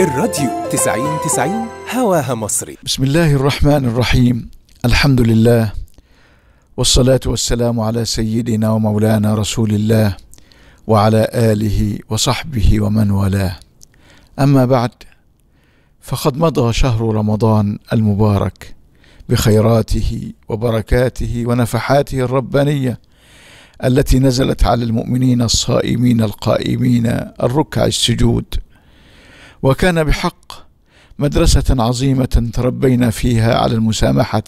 الراديو 90 90 هواها مصري. بسم الله الرحمن الرحيم. الحمد لله والصلاة والسلام على سيدنا ومولانا رسول الله وعلى آله وصحبه ومن والاه. أما بعد فقد مضى شهر رمضان المبارك بخيراته وبركاته ونفحاته الربانية التي نزلت على المؤمنين الصائمين القائمين الركع السجود وكان بحق مدرسة عظيمة تربينا فيها على المسامحة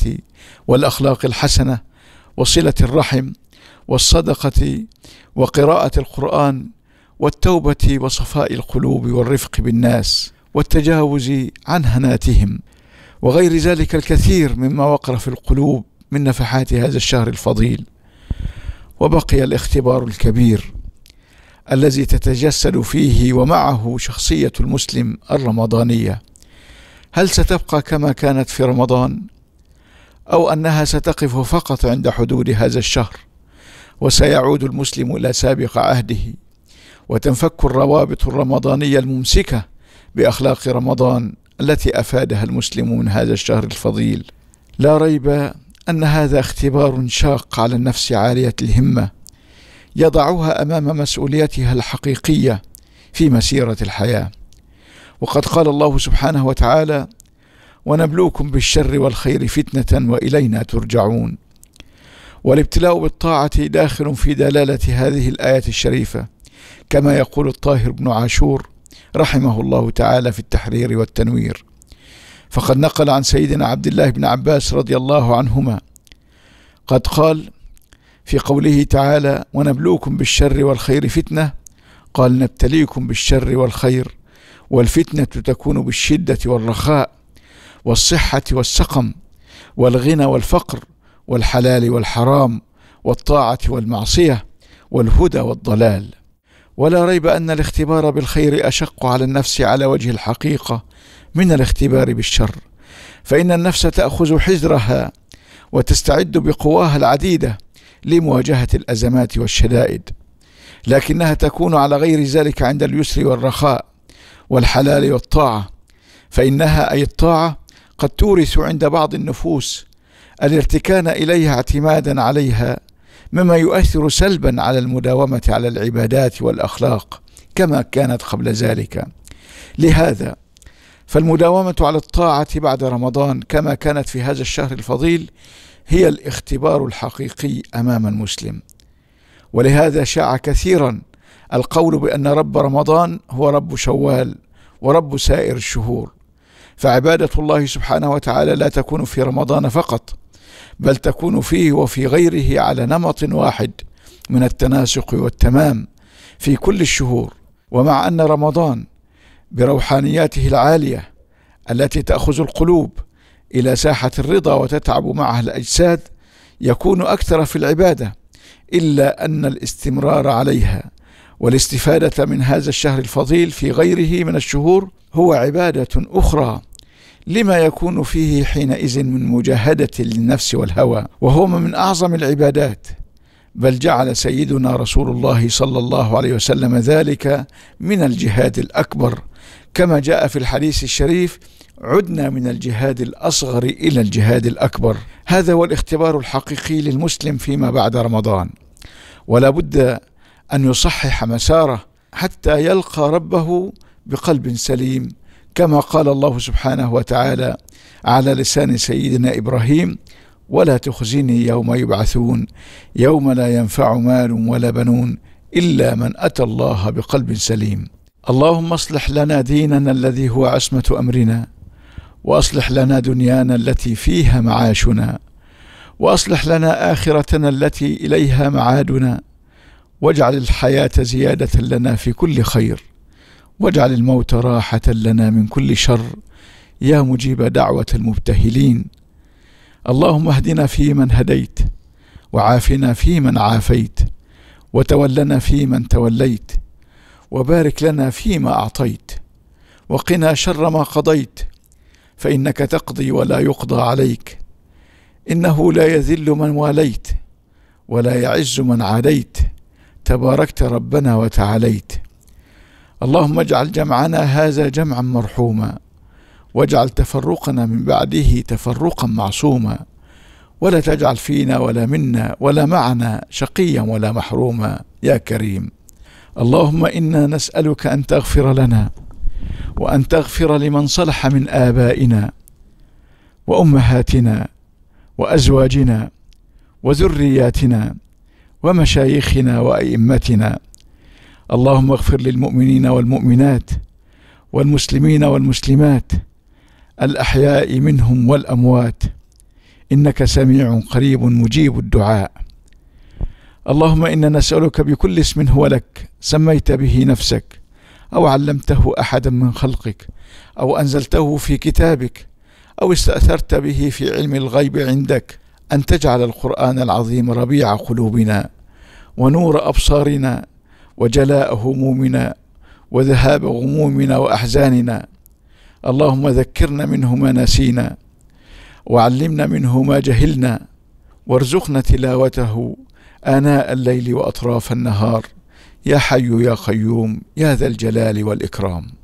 والأخلاق الحسنة وصلة الرحم والصدقة وقراءة القرآن والتوبة وصفاء القلوب والرفق بالناس والتجاوز عن هناتهم وغير ذلك الكثير مما وقر في القلوب من نفحات هذا الشهر الفضيل وبقي الاختبار الكبير. الذي تتجسد فيه ومعه شخصية المسلم الرمضانية. هل ستبقى كما كانت في رمضان؟ أو أنها ستقف فقط عند حدود هذا الشهر وسيعود المسلم إلى سابق عهده وتنفك الروابط الرمضانية الممسكة بأخلاق رمضان التي أفادها المسلم من هذا الشهر الفضيل. لا ريب أن هذا اختبار شاق على النفس عالية الهمة. يضعها أمام مسؤوليتها الحقيقية في مسيرة الحياة. وقد قال الله سبحانه وتعالى ونبلوكم بالشر والخير فتنة وإلينا ترجعون. والابتلاء بالطاعة داخل في دلالة هذه الآية الشريفة كما يقول الطاهر بن عاشور رحمه الله تعالى في التحرير والتنوير. فقد نقل عن سيدنا عبد الله بن عباس رضي الله عنهما قد قال في قوله تعالى ونبلوكم بالشر والخير فتنة. قال نبتليكم بالشر والخير والفتنة تكون بالشدة والرخاء والصحة والسقم والغنى والفقر والحلال والحرام والطاعة والمعصية والهدى والضلال. ولا ريب أن الاختبار بالخير أشق على النفس على وجه الحقيقة من الاختبار بالشر. فإن النفس تأخذ حذرها وتستعد بقواها العديدة لمواجهة الأزمات والشدائد لكنها تكون على غير ذلك عند اليسر والرخاء والحلال والطاعة فإنها أي الطاعة قد تورث عند بعض النفوس الارتكان إليها اعتمادا عليها مما يؤثر سلبا على المداومة على العبادات والأخلاق كما كانت قبل ذلك. لهذا فالمداومة على الطاعة بعد رمضان كما كانت في هذا الشهر الفضيل هي الاختبار الحقيقي أمام المسلم. ولهذا شاع كثيرا القول بأن رب رمضان هو رب شوال ورب سائر الشهور. فعبادة الله سبحانه وتعالى لا تكون في رمضان فقط بل تكون فيه وفي غيره على نمط واحد من التناسق والتمام في كل الشهور. ومع أن رمضان بروحانياته العالية التي تأخذ القلوب إلى ساحة الرضا وتتعب معها الأجساد يكون أكثر في العبادة إلا أن الاستمرار عليها. والاستفادة من هذا الشهر الفضيل في غيره من الشهور هو عبادة أخرى لما يكون فيه حينئذ من مجاهدة للنفس والهوى وهو من أعظم العبادات. بل جعل سيدنا رسول الله صلى الله عليه وسلم ذلك من الجهاد الأكبر كما جاء في الحديث الشريف عدنا من الجهاد الأصغر إلى الجهاد الأكبر. هذا هو الاختبار الحقيقي للمسلم فيما بعد رمضان. ولا بد أن يصحح مساره حتى يلقى ربه بقلب سليم كما قال الله سبحانه وتعالى على لسان سيدنا إبراهيم ولا تخزني يوم يبعثون يوم لا ينفع مال ولا بنون إلا من أتى الله بقلب سليم. اللهم اصلح لنا ديننا الذي هو عصمة أمرنا وأصلح لنا دنيانا التي فيها معاشنا وأصلح لنا آخرتنا التي إليها معادنا واجعل الحياة زيادة لنا في كل خير واجعل الموت راحة لنا من كل شر يا مجيب دعوة المبتهلين. اللهم اهدنا فيمن هديت وعافنا فيمن عافيت وتولنا فيمن توليت. وبارك لنا فيما أعطيت وقنا شر ما قضيت فإنك تقضي ولا يقضى عليك. إنه لا يذل من واليت ولا يعز من عاديت. تباركت ربنا وتعاليت. اللهم اجعل جمعنا هذا جمعا مرحوما واجعل تفرقنا من بعده تفرقا معصوما. ولا تجعل فينا ولا منا ولا معنا شقيا ولا محروما. يا كريم. اللهم إنا نسألك أن تغفر لنا وأن تغفر لمن صلح من آبائنا وأمهاتنا وأزواجنا وذرياتنا ومشايخنا وأئمتنا. اللهم اغفر للمؤمنين والمؤمنات والمسلمين والمسلمات الأحياء منهم والأموات. إنك سميع قريب مجيب الدعاء. اللهم إنا نسألك بكل اسم هو لك سميت به نفسك أو علمته أحدا من خلقك أو أنزلته في كتابك أو استأثرت به في علم الغيب عندك أن تجعل القرآن العظيم ربيع قلوبنا ونور أبصارنا وجلاء همومنا وذهاب غمومنا وأحزاننا. اللهم ذكرنا منه ما نسينا وعلمنا منه ما جهلنا وارزقنا تلاوته آناء الليل وأطراف النهار. يا حي يا قيوم يا ذا الجلال والإكرام.